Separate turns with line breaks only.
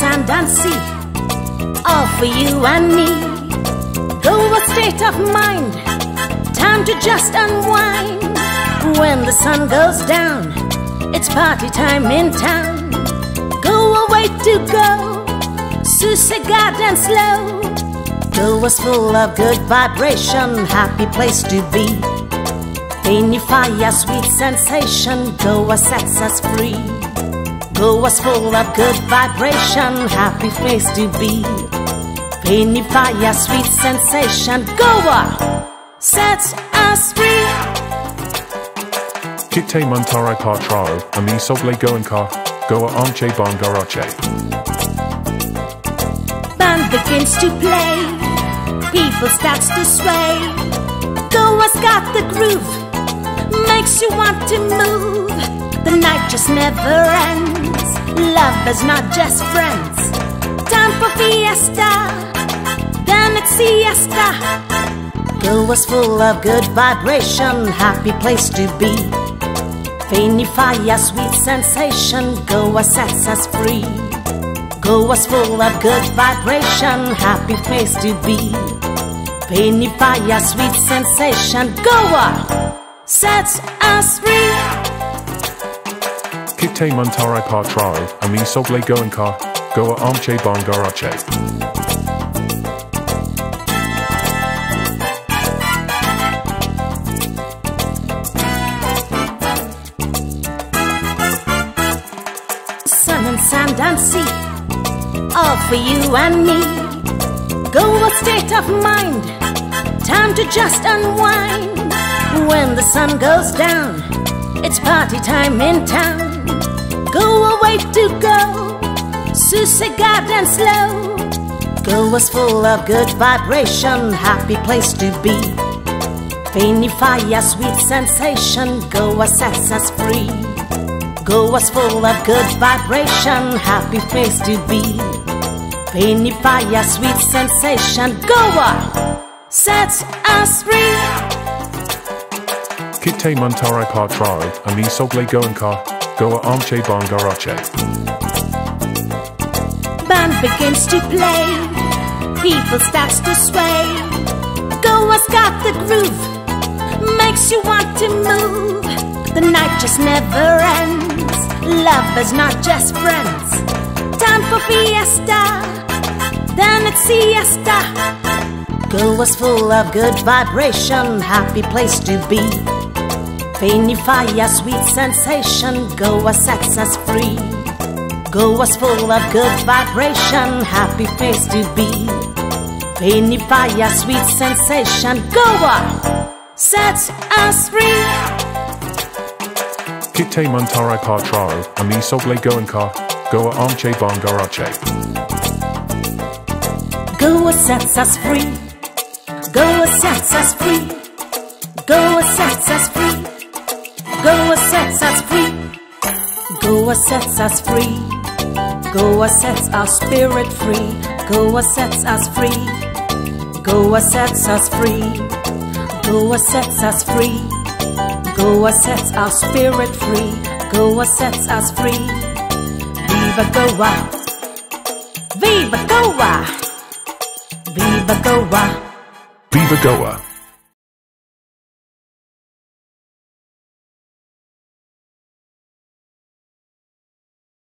and sea, all for you and me. Go a state of mind, time to just unwind. When the sun goes down, it's party time in town. Go away to go, sossegado and slow. Goa's full of good vibration, happy place to be. Any fire, sweet sensation, go was sets us free. Goa's full of good vibration, happy place to be. Any fire, sweet sensation, Goa sets us free.
Kitte Muntarai Patrao, Ami Soble Goenka, Goa Amche Bangarache.
Band begins to play, people starts to sway. Goa's got the groove, makes you want to move. The night just never ends. Love is not just friends. Time for fiesta, then it's siesta. Goa's full of good vibration, happy place to be. Feni fire, sweet sensation, Goa sets us free. Goa's full of good vibration, happy place to be. Feni fire, sweet sensation, Goa sets us free.
Kitte Muntarai Patrao, Ami Soble Goenka, Goa Amche Bangarache.
sun and sand and sea, all for you and me. Go a state of mind, time to just unwind. When the sun goes down, it's party time in town. Sossegado and slow. Goa's full of good vibration, happy place to be. Feni fire, sweet sensation, Goa sets us free. Goa's full of good vibration, happy place to be. Feni fire, sweet sensation, Goa sets us free.
Kitte Muntarai Patrao, Ami Soble Goenka, Goa Amche Bangarache.
Band begins to play, people starts to sway. Goa's got the groove, makes you want to move. The night just never ends. Love is not just friends. Time for fiesta, then it's siesta. Goa's full of good vibration, happy place to be. Feni fire, sweet sensation, Goa sets us free. Goa's full of good vibration, happy place to be. Feni fire, sweet sensation, Goa sets us free.
Kitte Muntarai Patrao, Ami Soble Goenka, Goa Amche Bangarache.
Goa sets us free. Goa sets us free. Goa sets us free. Goa sets us free. Goa sets us free. Goa sets our spirit free. Goa sets us free. Goa sets us free. Goa sets us free. Goa sets our spirit free. Goa sets us free. Viva Goa. Viva Goa. Viva Goa.
Viva Goa.